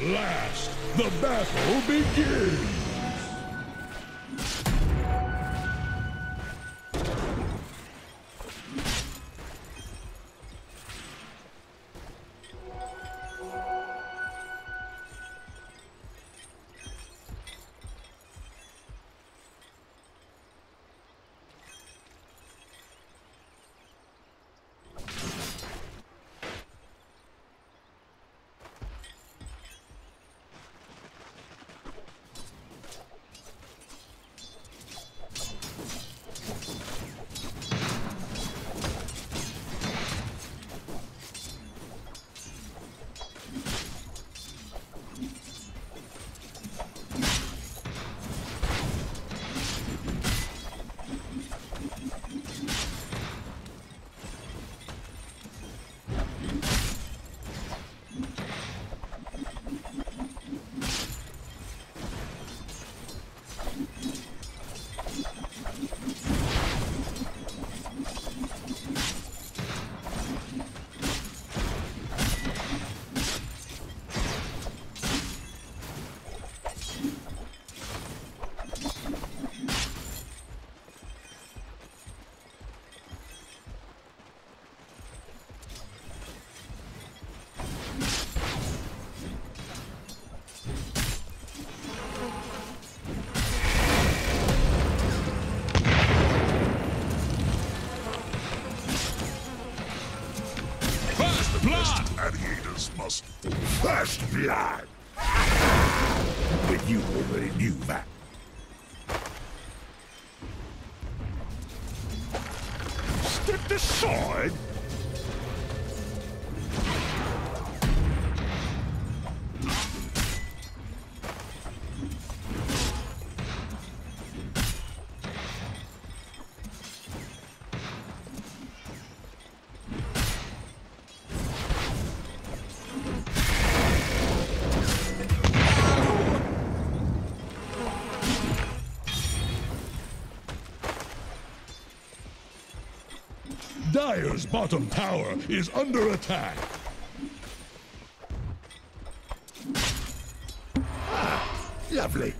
At last, the battle begins! Dire's bottom tower is under attack. Ah, lovely.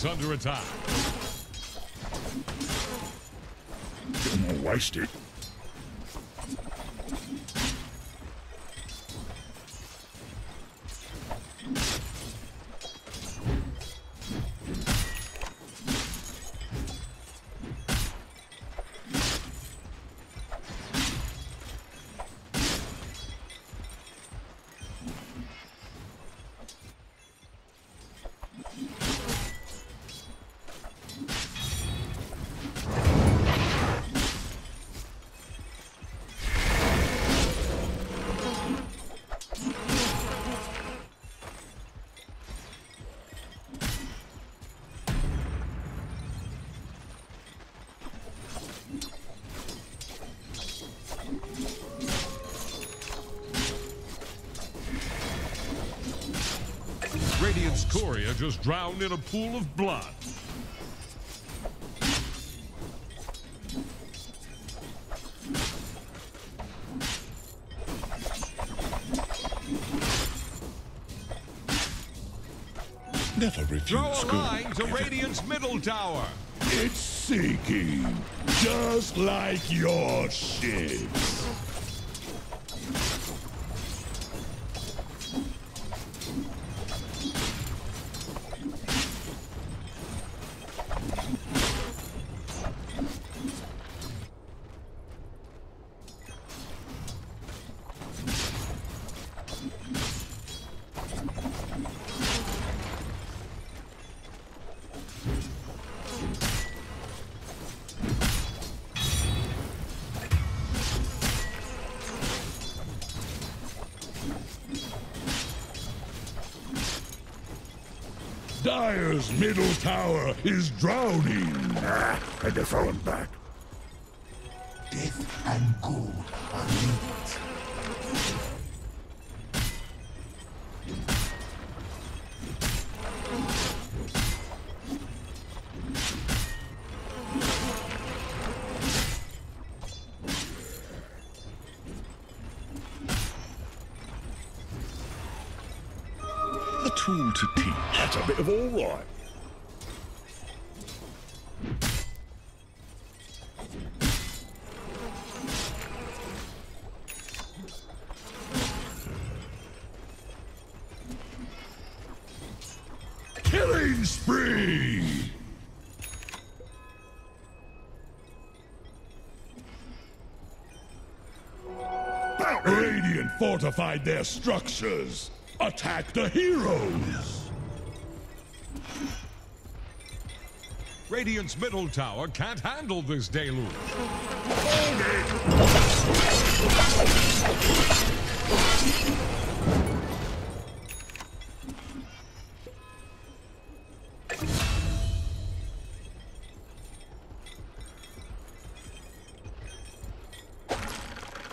Is under attack. Don't waste it. Courier just drowned in a pool of blood. Never refuse Throw a school. line to Radiant's middle tower. It's seeking, just like your ships. Tower is drowning. Ah, and they're falling back. Death and gold are linked. Fortified their structures. Attack the heroes! Radiant's middle tower can't handle this deluge.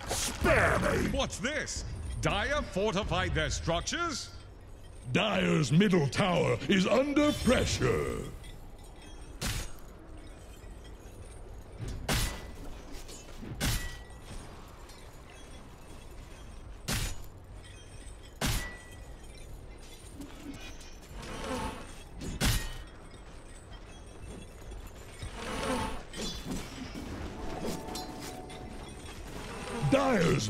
Spare me! What's this? Dire fortified their structures? Dire's middle tower is under pressure.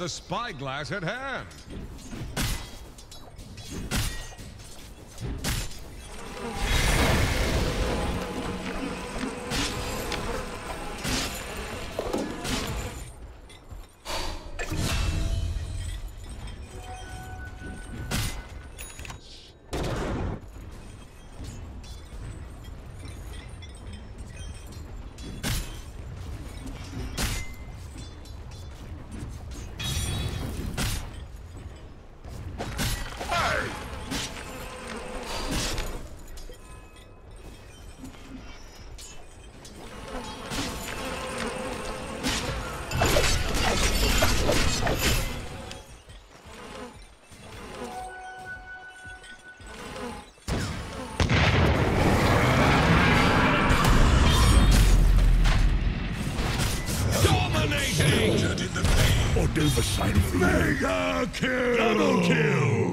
The spyglass at hand. the sight of Mega kill! Double kill!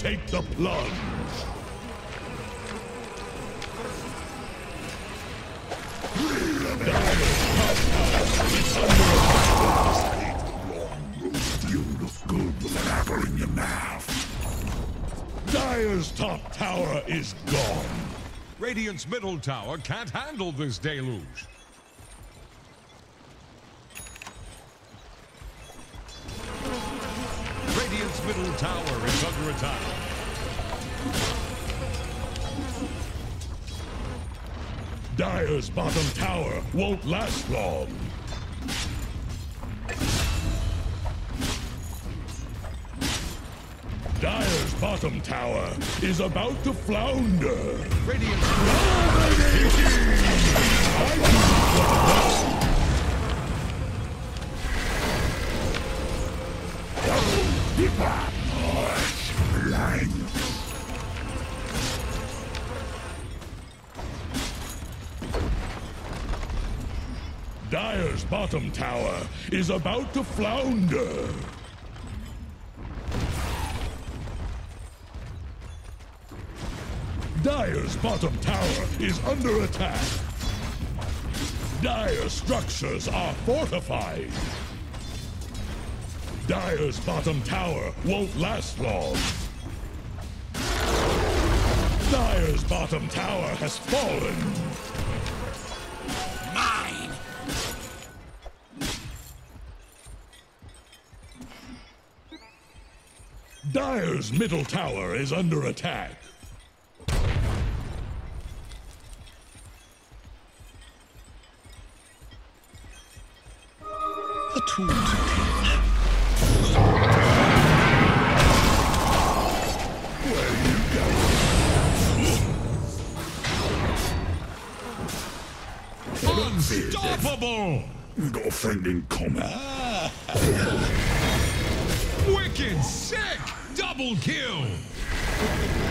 Take the plunge. Dire's top tower is gone. Radiant's middle tower can't handle this deluge. Dire's bottom tower won't last long. Dire's bottom tower is about to flounder. Radiant's bottom tower is about to flounder. Dire's bottom tower is under attack. Dire's structures are fortified. Dire's bottom tower won't last long. Dire's bottom tower has fallen. Dire's middle tower is under attack. A tool to teach. unstoppable! We've got a friend in common. Ah! Wicked sick! Double kill!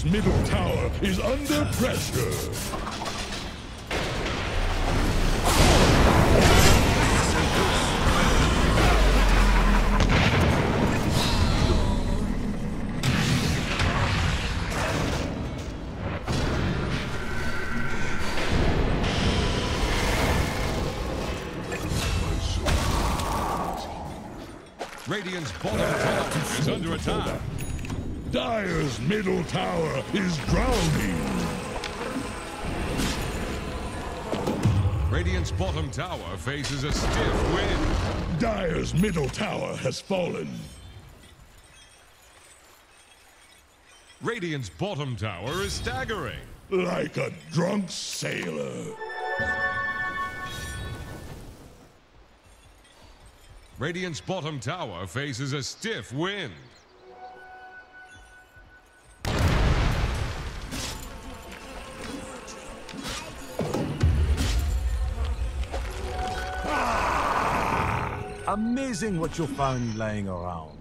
Dire's middle tower is under pressure. Radiant's bottom tower is under attack. Dire's middle tower is drowning. Radiant's bottom tower faces a stiff wind. Dire's middle tower has fallen. Radiant's bottom tower is staggering. Like a drunk sailor. Radiant's bottom tower faces a stiff wind. Amazing what you found lying around.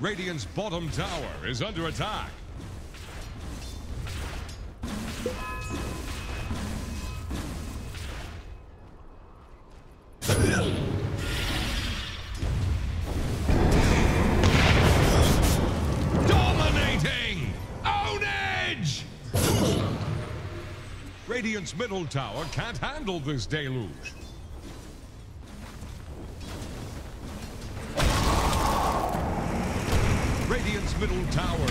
Radiant's bottom tower is under attack. Dominating! Ownage! Radiant's middle tower can't handle this deluge. Middle tower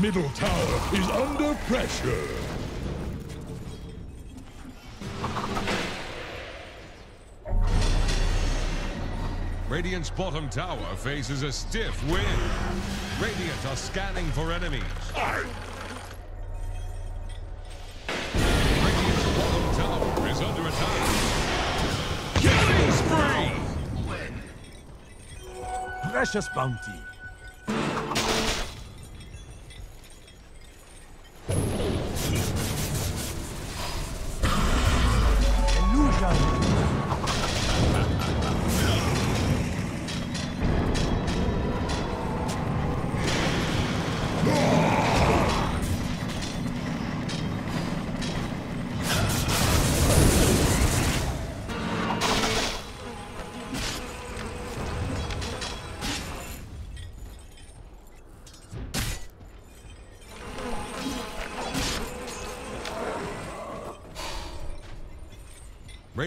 middle tower is under pressure. Radiant's bottom tower faces a stiff wind. Radiant are scanning for enemies. I Radiant's bottom tower is under attack. Killing spree! Precious bounty.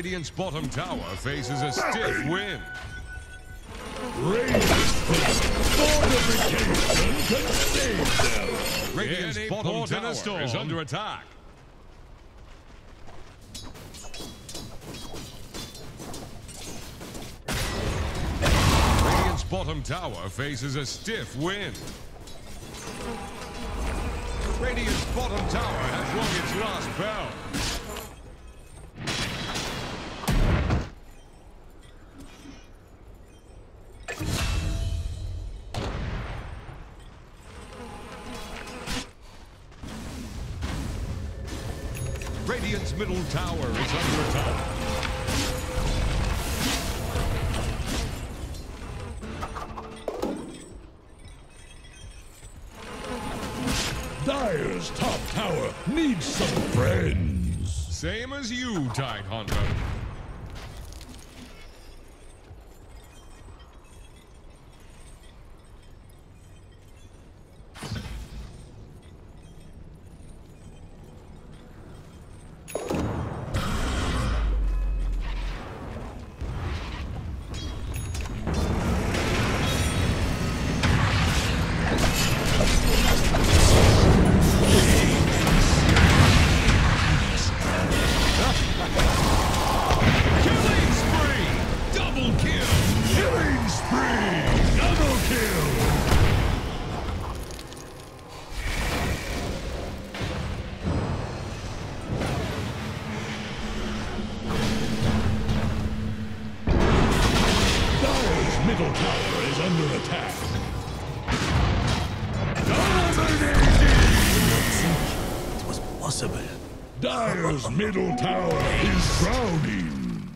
Radiant's bottom tower faces a stiff wind. Fortification can save them. Radiant's bottom port in tower is under attack. Radiant's bottom tower faces a stiff wind. Radiant's bottom tower has rung its last bell. Middle tower is under attack. Dire's top tower needs some friends. Same as you, Tidehunter. Dire's middle tower is drowning.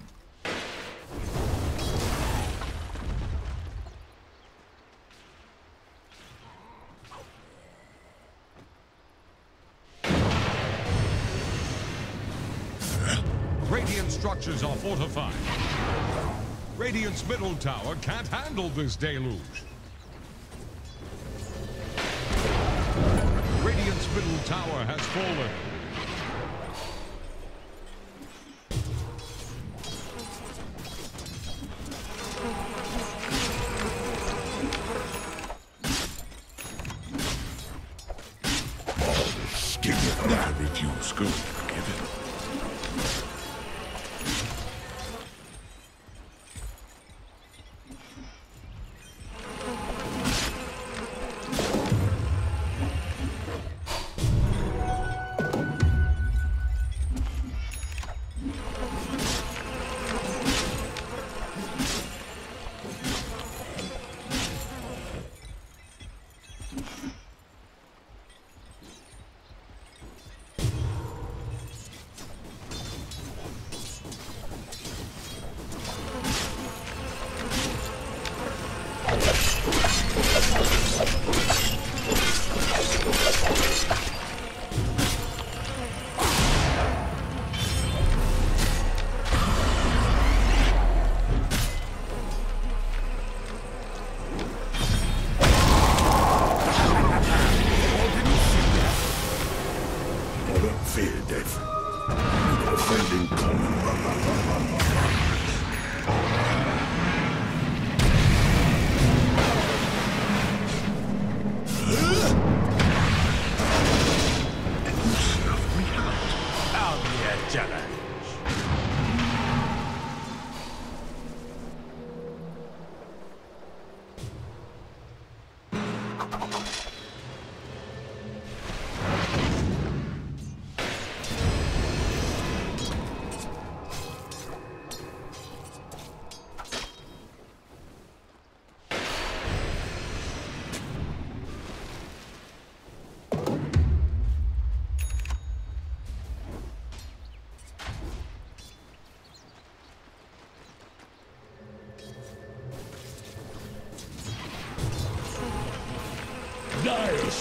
Radiant structures are fortified. Radiant's middle tower can't handle this deluge. Radiant's middle tower has fallen.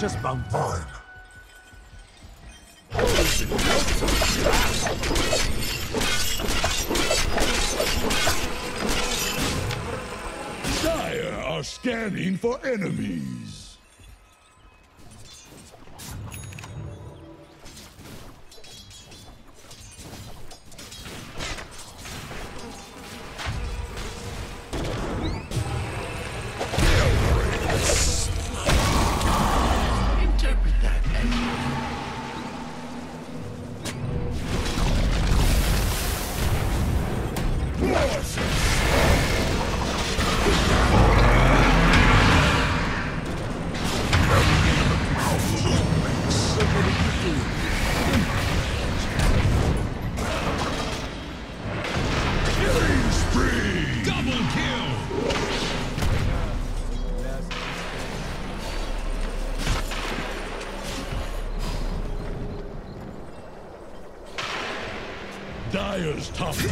Precious bounty. Dire are scanning for enemies. Dire's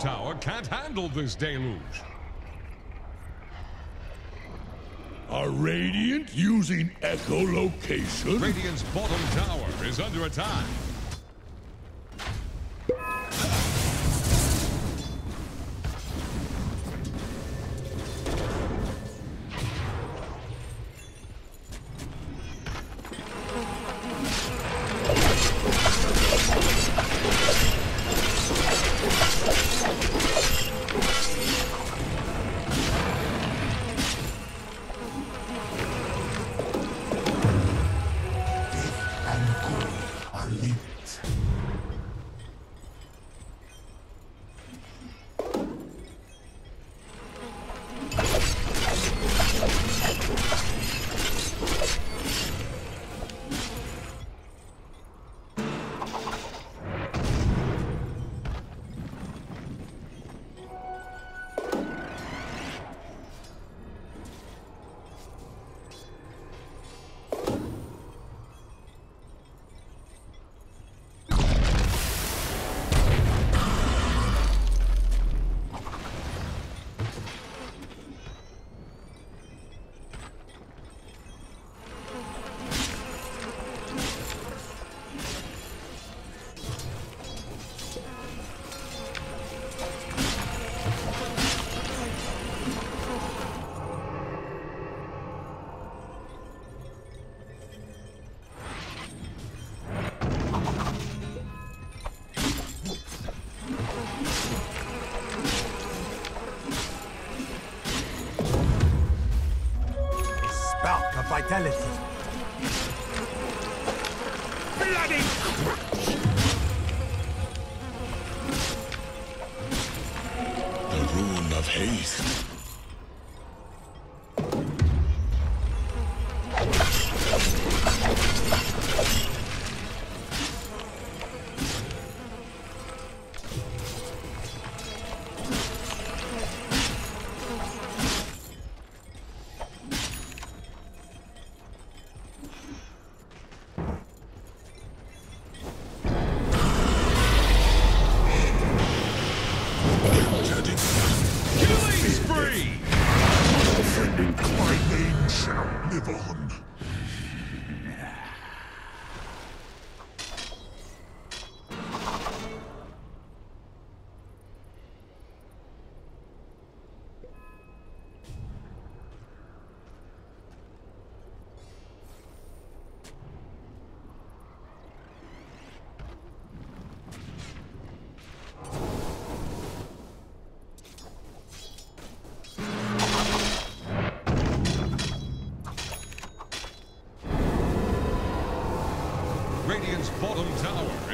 tower can't handle this deluge. Are Radiant using echolocation? Radiant's bottom tower is under attack.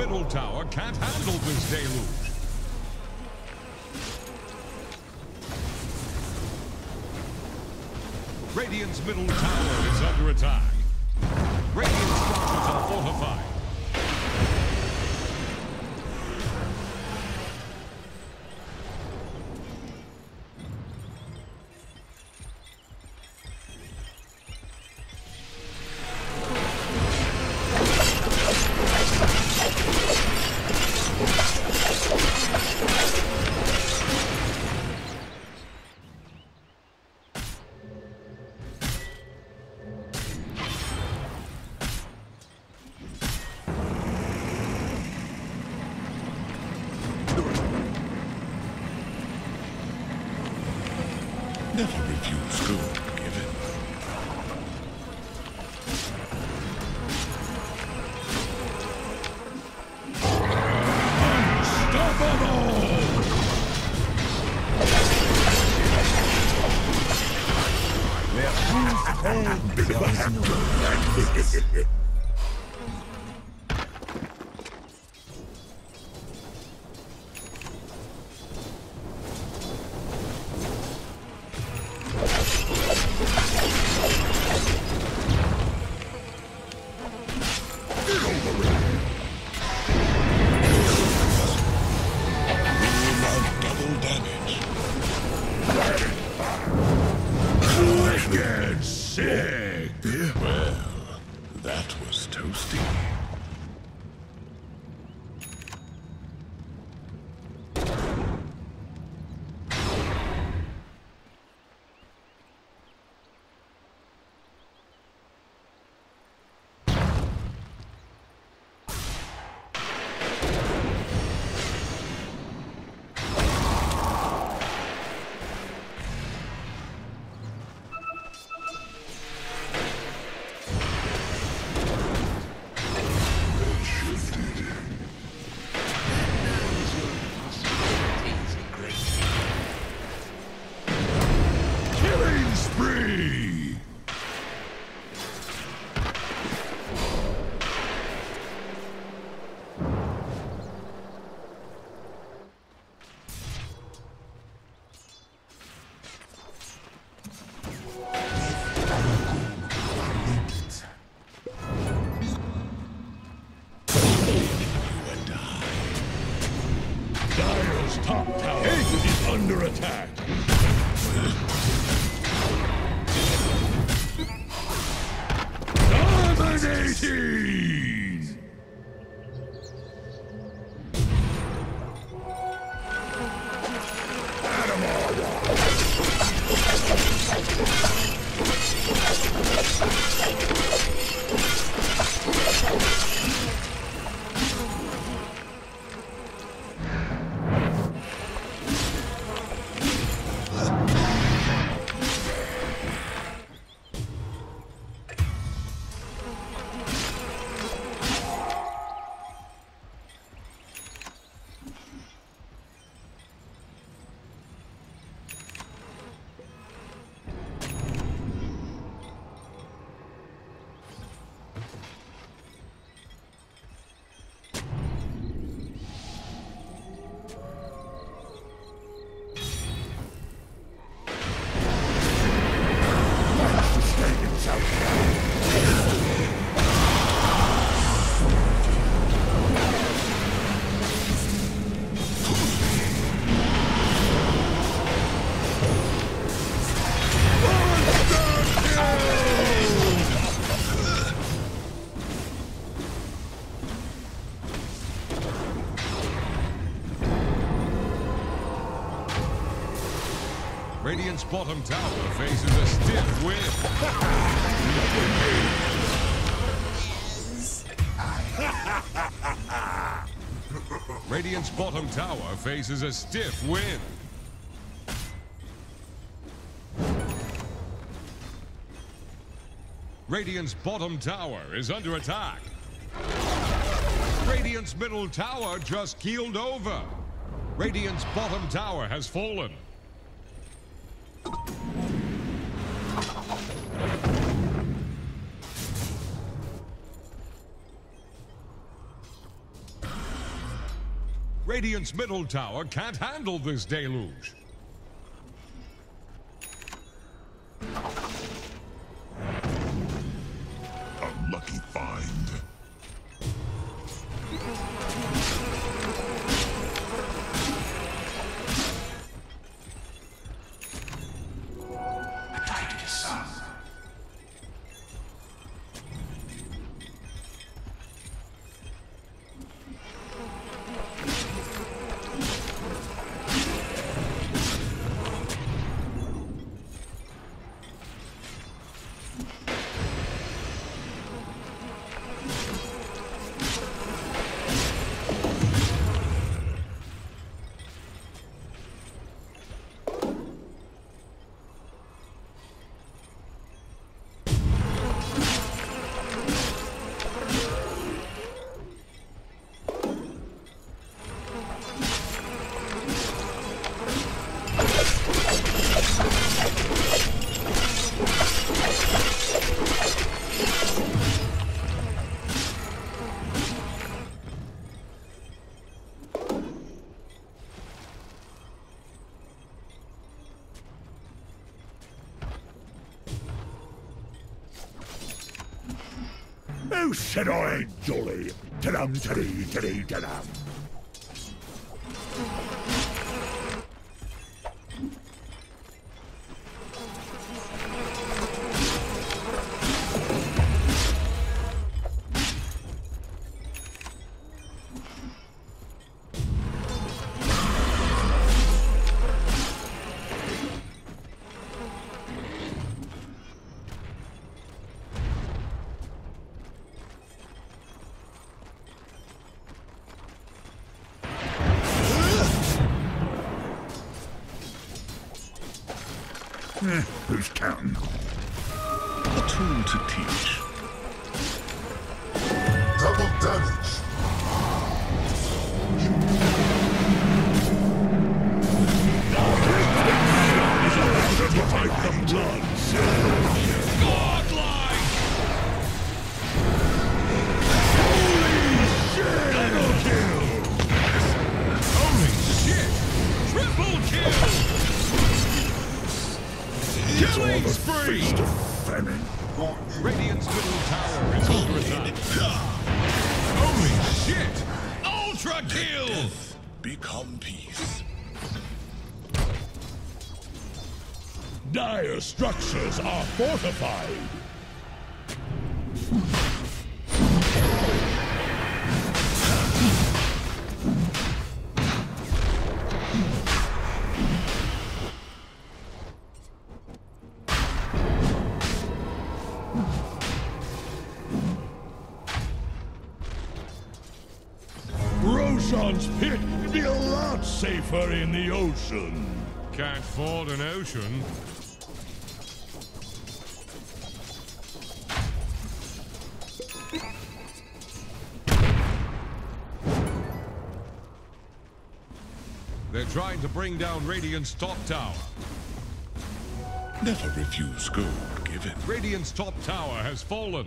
Middle tower can't handle this deluge. Radiant's middle tower is under attack. Radiant structures are fortified. Radiant's bottom tower faces a stiff wind. Radiant's bottom tower faces a stiff wind. Radiant's bottom tower is under attack. Radiant's middle tower just keeled over. Radiant's bottom tower has fallen. Radiant's middle tower can't handle this deluge. Who said I jolly? Ta-dum, ta-dee, ta-dee, ta-dum. Are fortified. Roshan's pit would be a lot safer in the ocean. Can't ford an ocean. To bring down Radiant's top tower. Never refuse gold given. Radiant's top tower has fallen.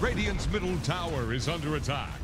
Radiant's middle tower is under attack.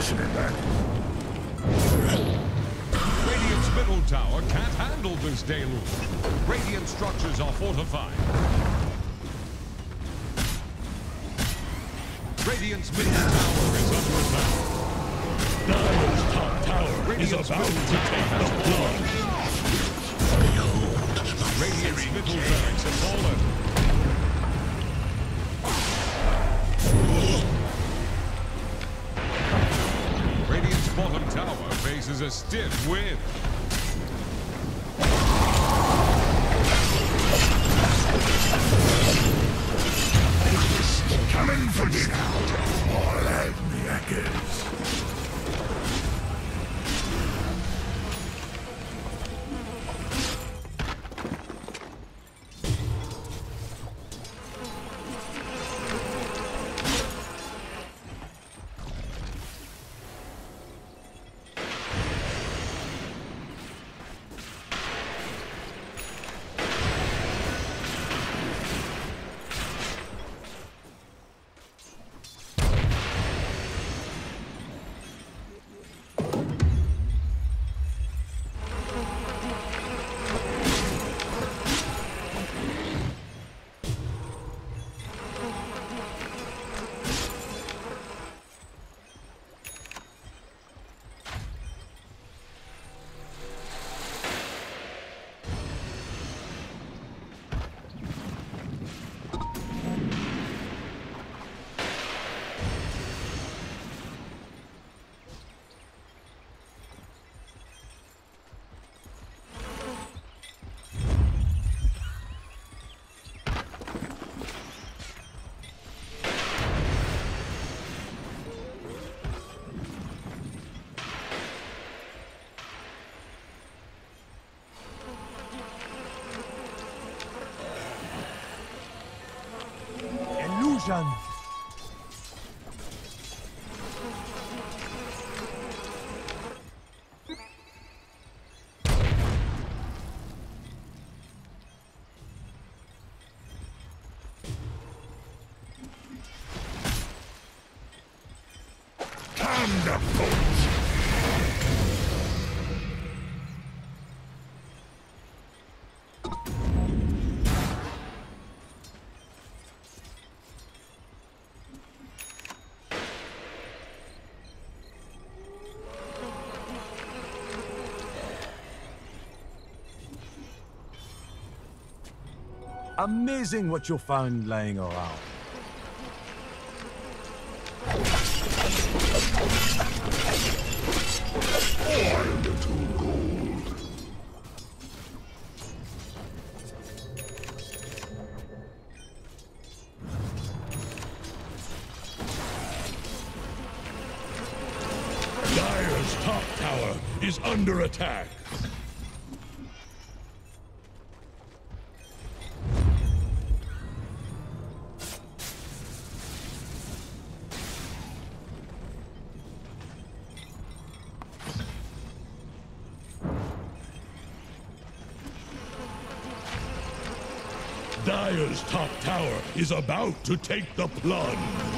Where's listening back? Radiant's middle tower can't handle this deluge. Radiant structures are fortified. Radiant's middle tower is under attack. Dire's top tower is about to take the fallen. Radiant's middle barracks have fallen. Faces a stiff Illusion. Amazing what you'll find laying around. Dire's top tower is under attack. Tower is about to take the plunge.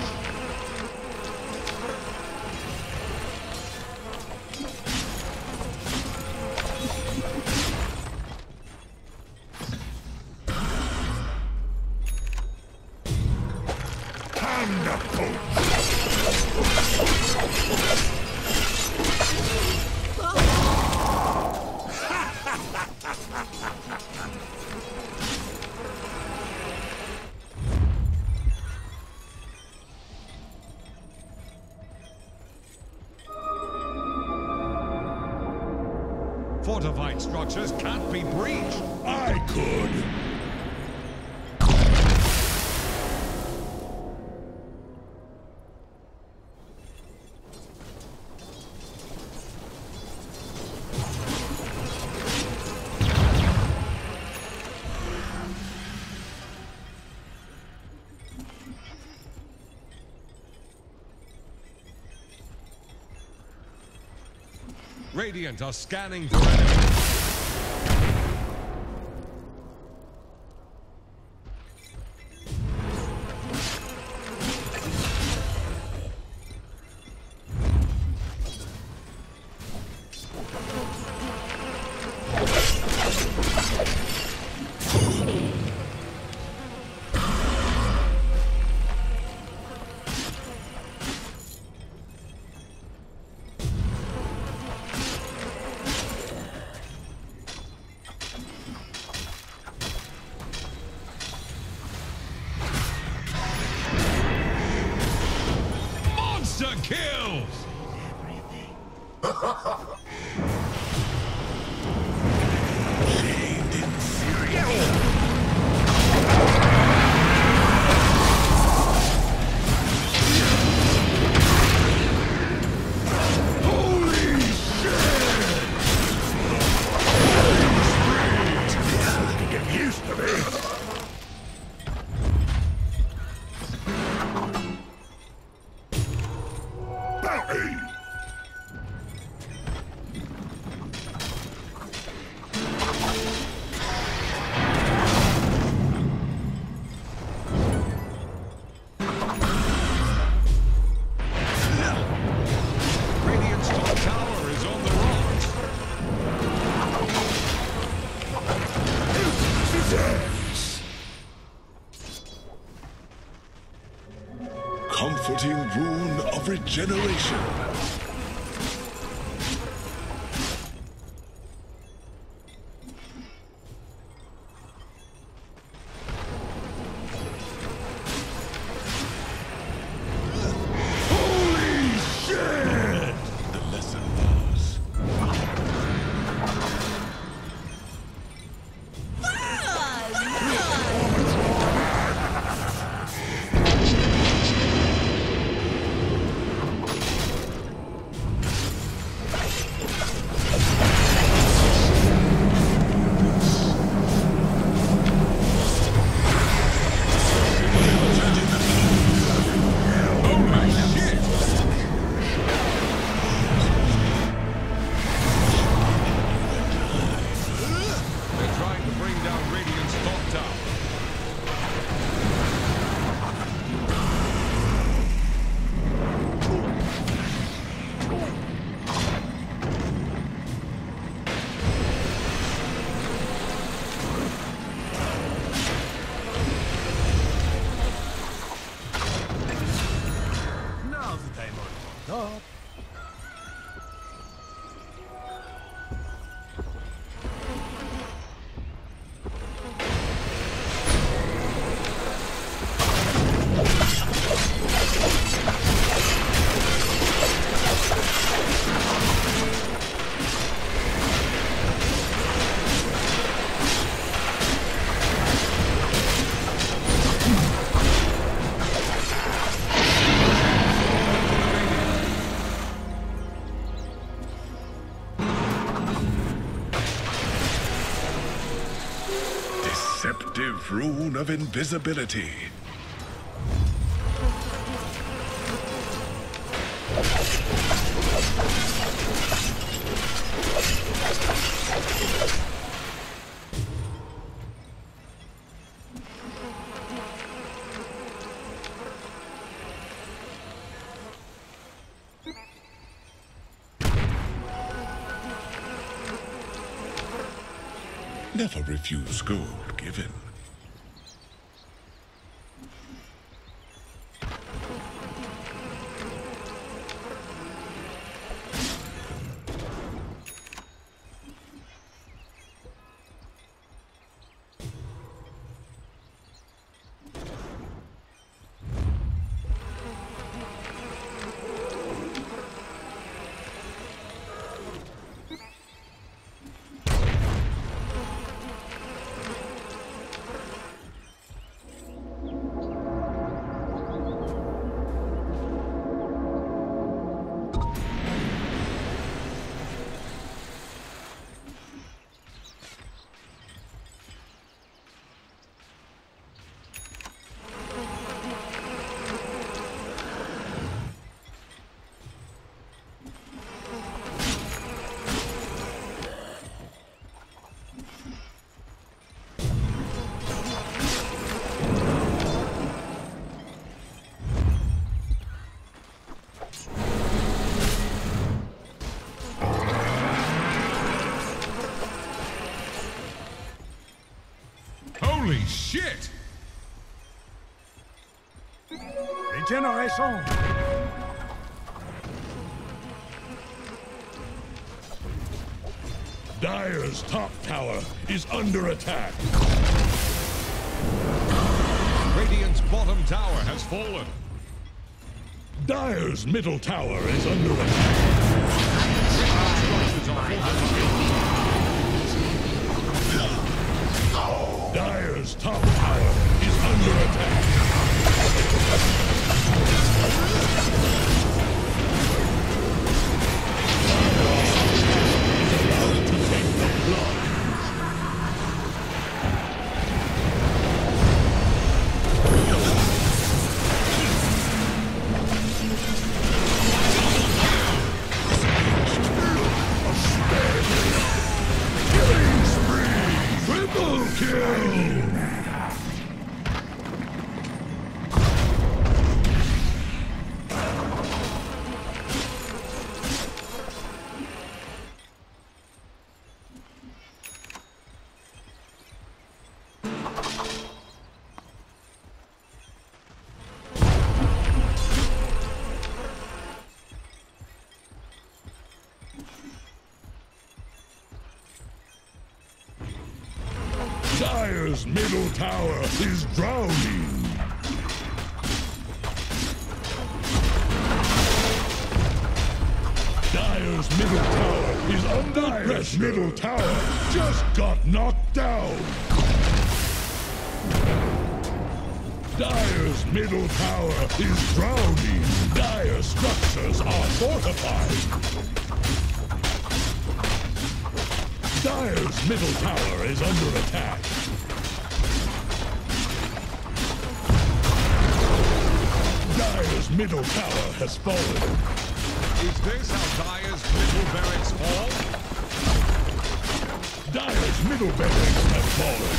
Radiant are scanning for enemies. Generation. of invisibility. Never refuse good. Holy shit! Regeneration. Dire's top tower is under attack. Radiant's bottom tower has fallen. Dire's middle tower is under attack. Dire's top tower is under attack. is about to take the plunge. Middle tower is drowning. Dire's middle tower is under Dire's middle tower just got knocked down. Dire's middle tower is drowning. Dire structures are fortified. Dire's middle tower is under attack. Middle tower has fallen. Is this how Dire's middle barracks fall? Dire's middle barracks have fallen.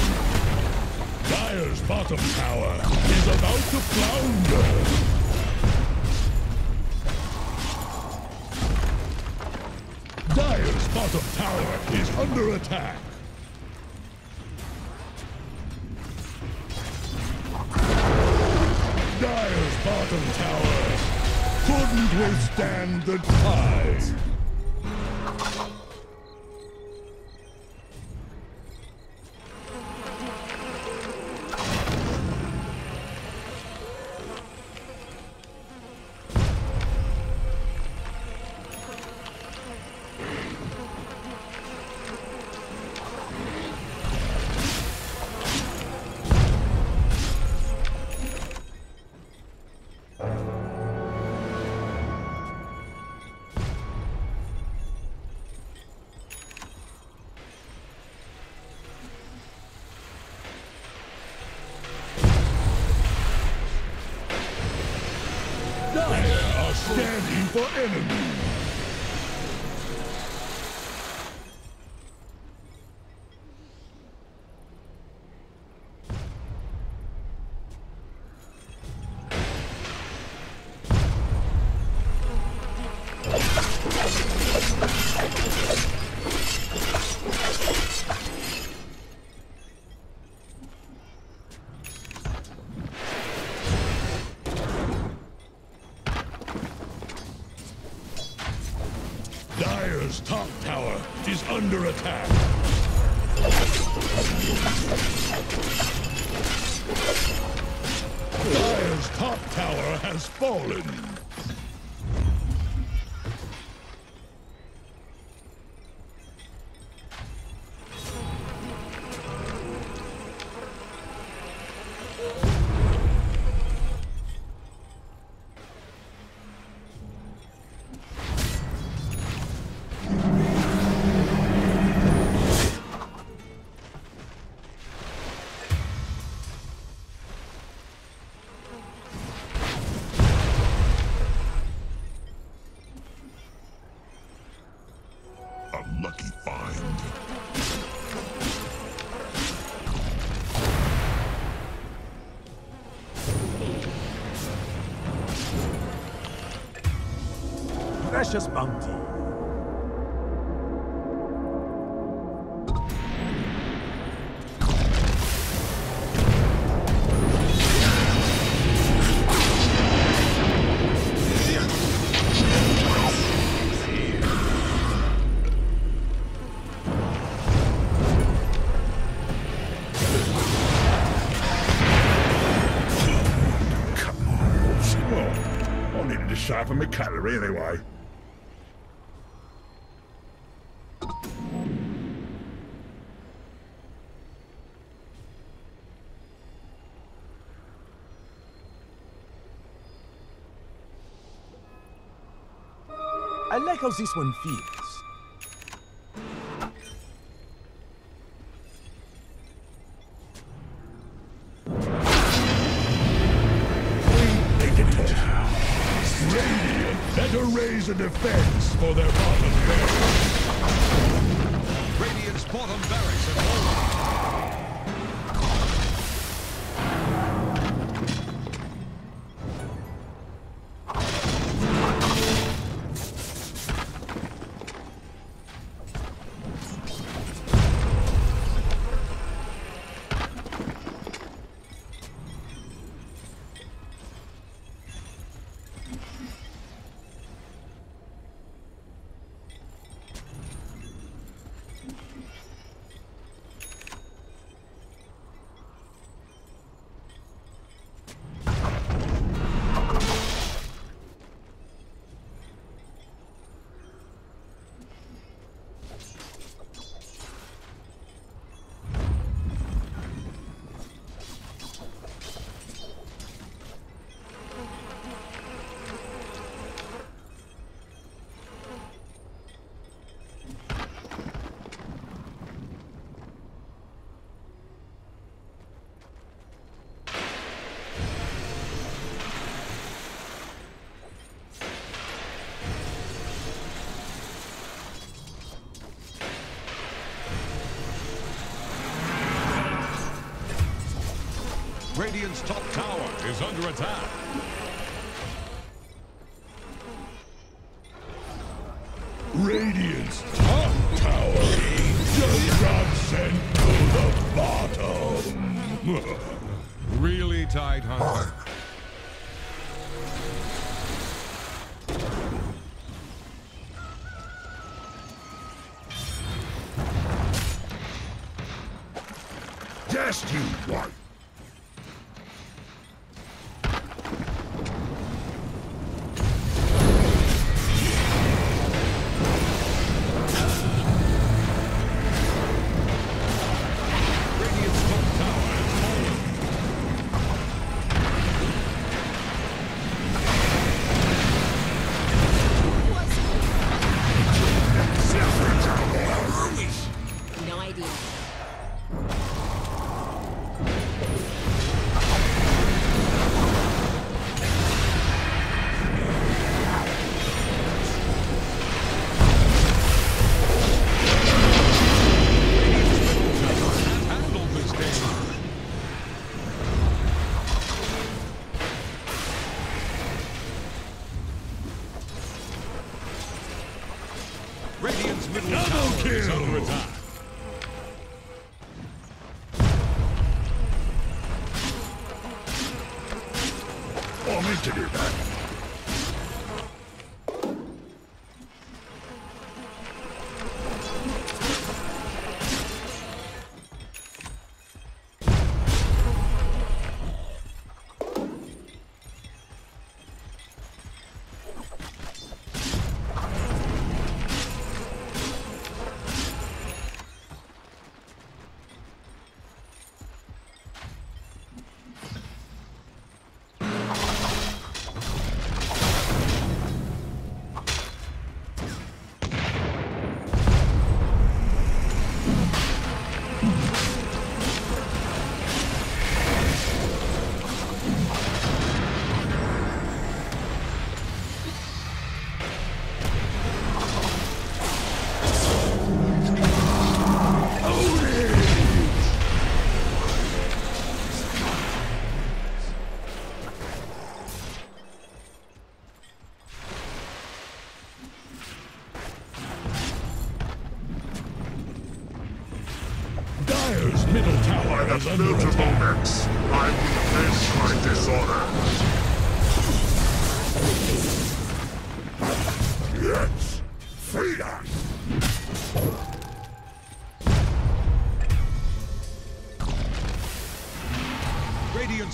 Dire's bottom tower is about to flounder. Dire's bottom tower is under attack. Couldn't the tide. precious bounty. sharpen my calorie anyway. How this one feels. Radiant better raise a defense for their bottom barracks. Radiant's top tower is under attack. Radiant's top tower just got sent to the bottom. Really tight, Hunter. Just you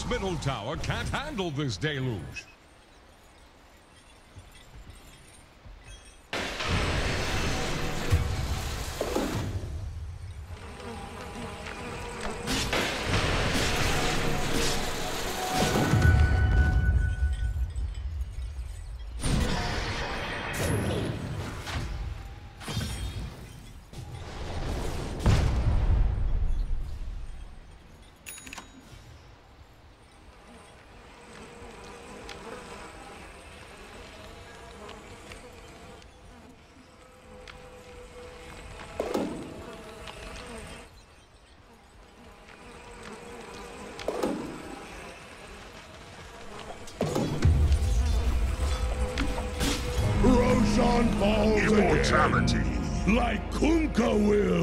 middle tower can't handle this deluge. Like Kunkka will.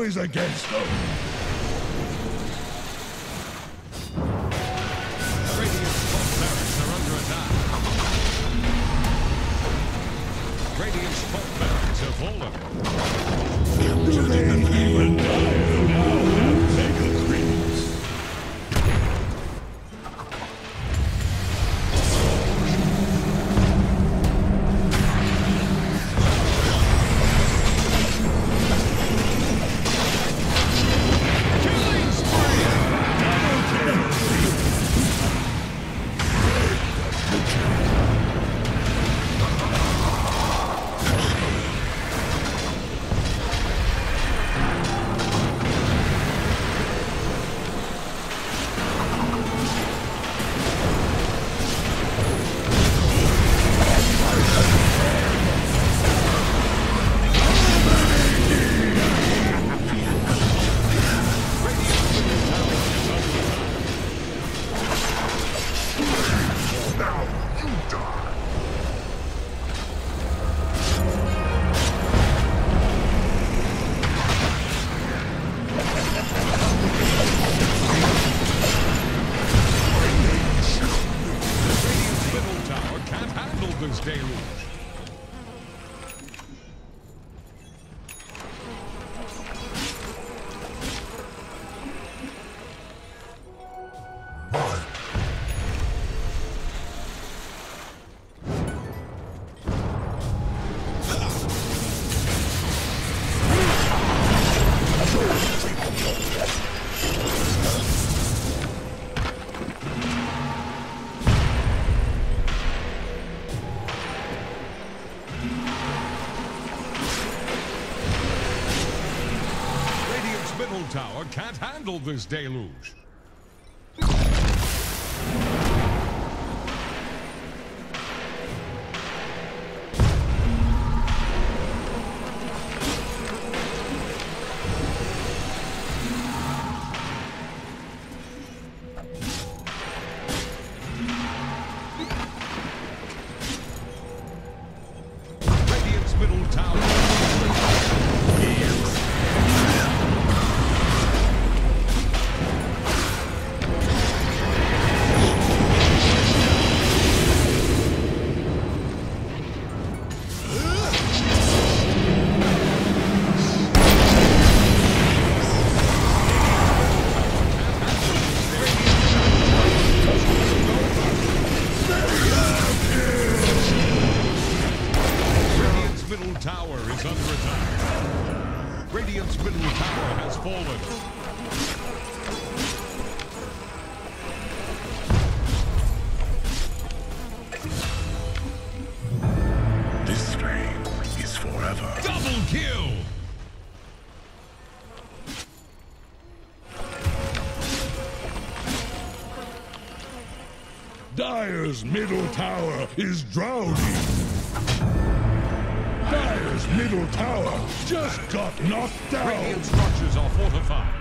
always against them. handle this deluge? Dire's middle tower is drowning. Dire's middle tower just got knocked down. Radiant structures are fortified.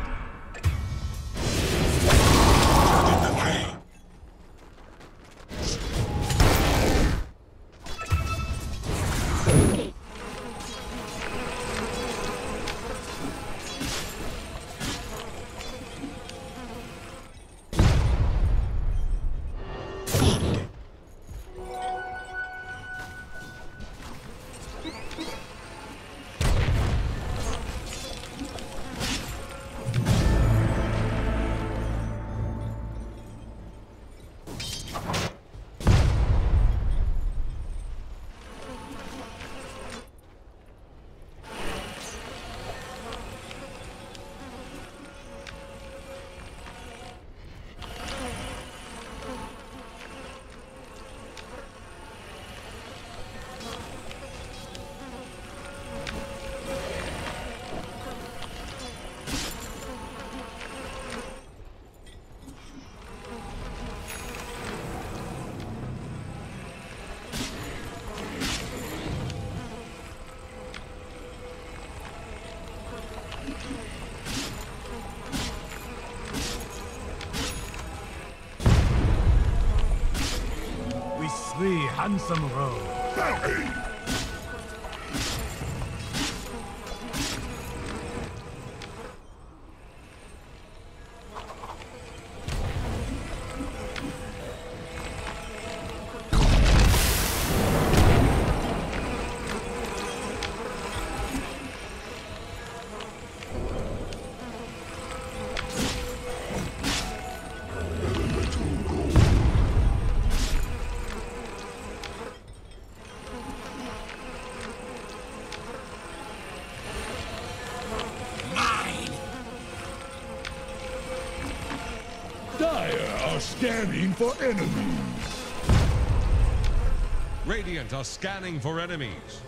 Handsome road. Scanning for enemies. Radiant are scanning for enemies.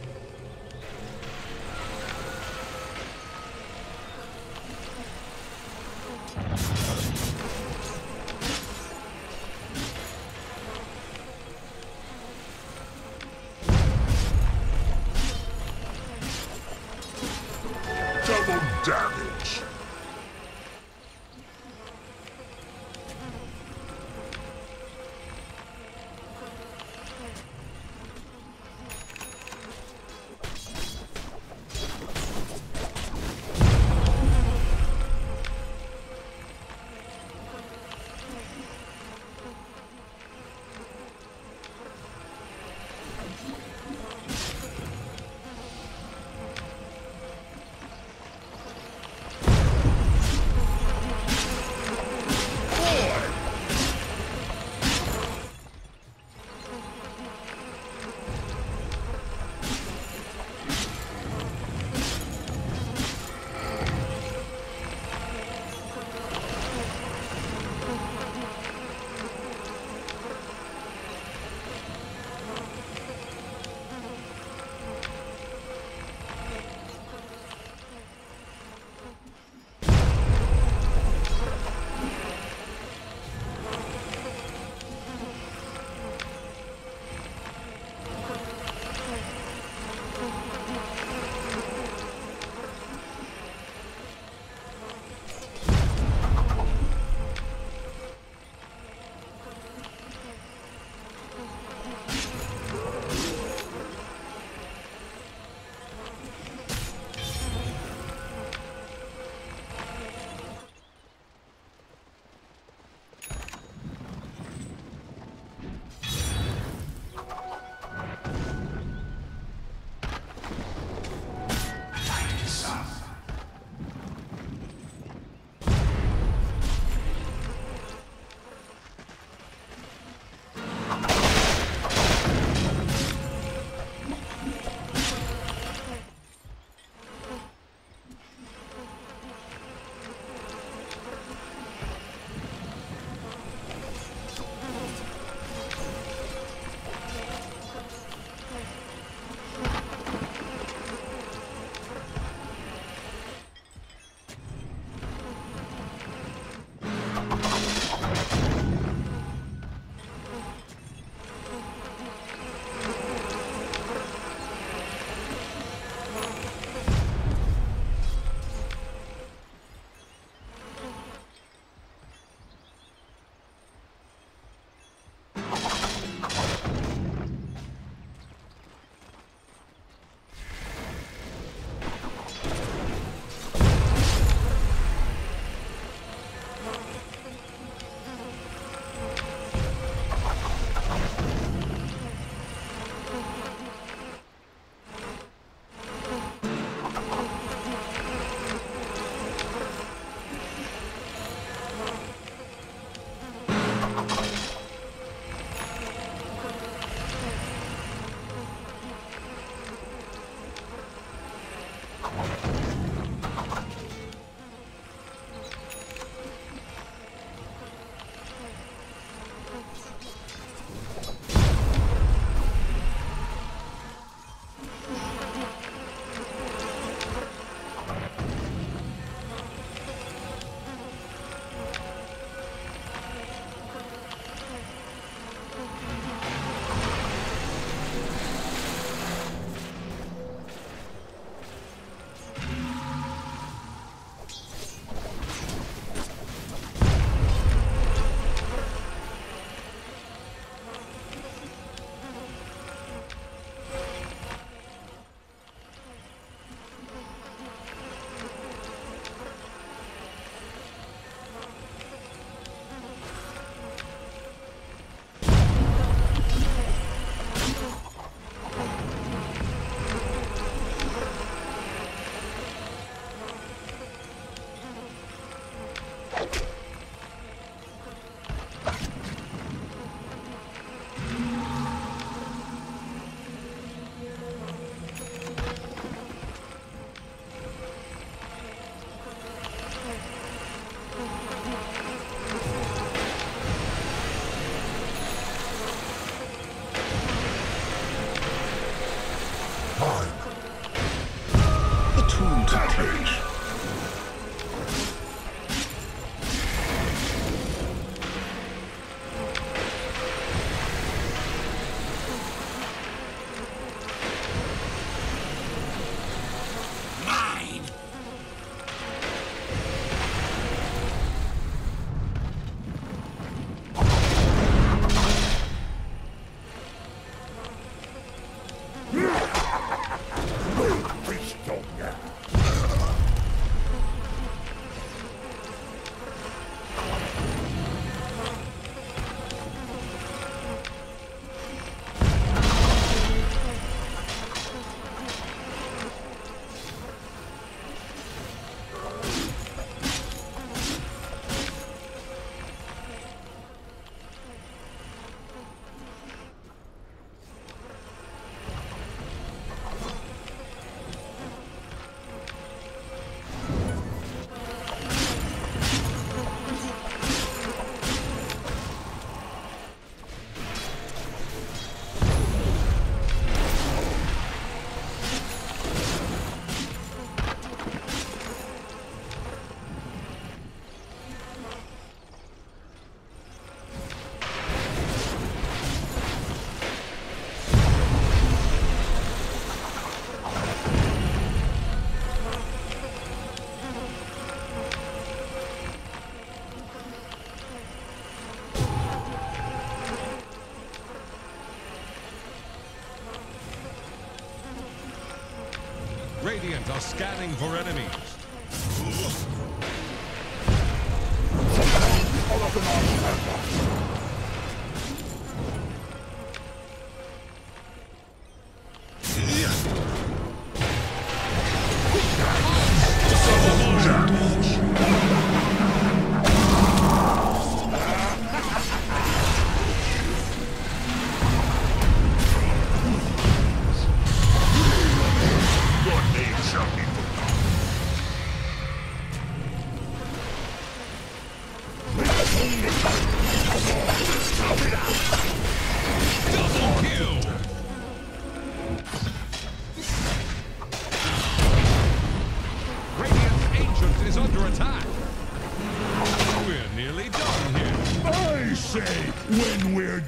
Scanning for enemies.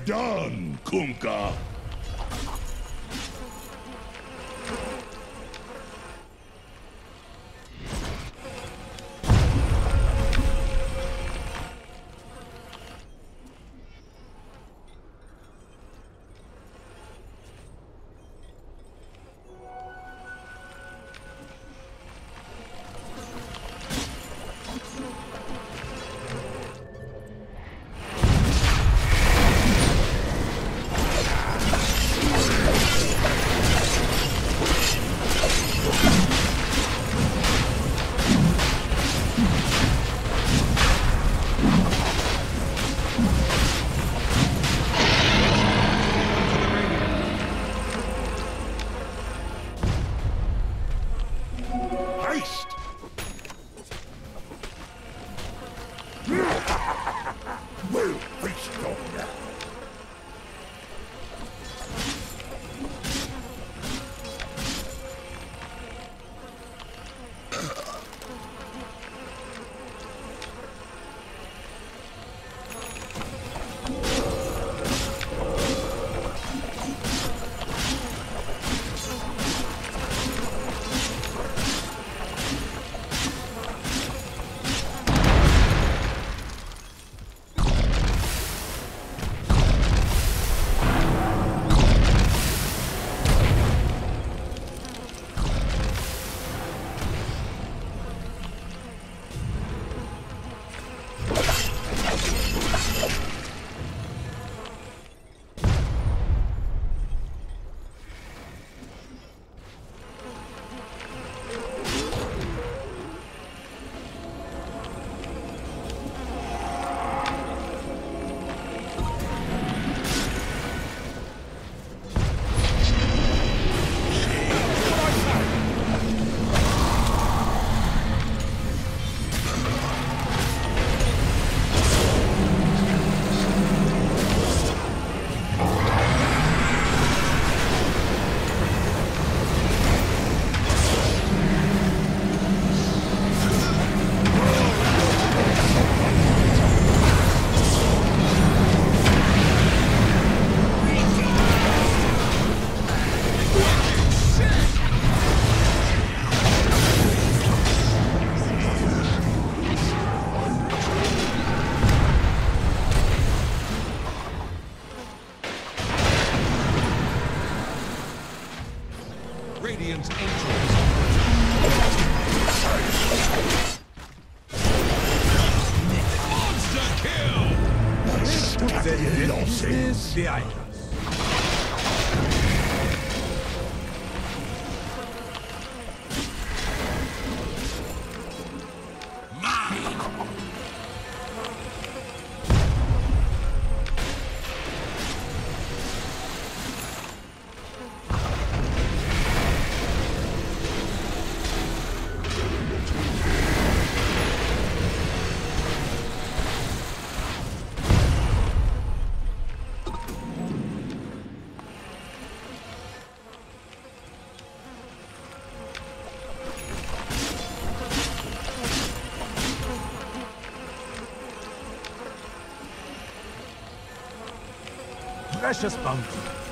Done, Kunkka. Precious bounty.